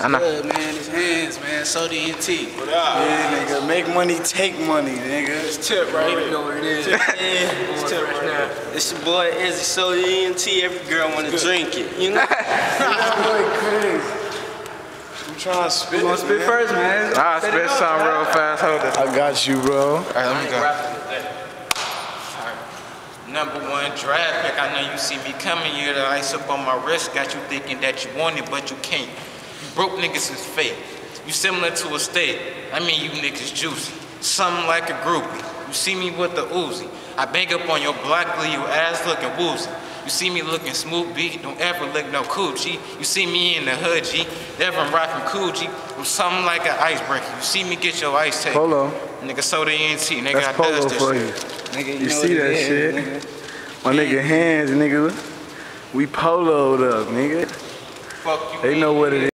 I know. Good, man. His hands, man. Soda ENT. What up? Yeah, nigga. Make money, take money, nigga. It's tip right here. You know what it is. It's tip right now. It's your boy Izzy, Soda ENT, every girl wanna drink it, you know? That boy crazy. I'm trying to spit. You want to spit man. first, man? I'll spit something real fast. Hold it. I got you, bro. All right, let me go. Number one draft pick. I know you see me coming. You the ice up on my wrist. Got you thinking that you want it, but you can't. You broke niggas is fake. You similar to a state. I mean, you niggas juicy. Something like a groupie. You see me with the Uzi. I bang up on your block, leave your ass looking woozy. You see me looking smooth, beat, Don't ever lick no coochie. You see me in the hood, G. Never rockin' coochie. I'm something like an icebreaker. You see me get your ice taken. Polo. Nigga, soda ENT. Nigga, That's I polo for shit. you. Nigga, You know see that shit? nigga. My nigga hands, nigga. We poloed up, nigga. Fuck you. They know what it is.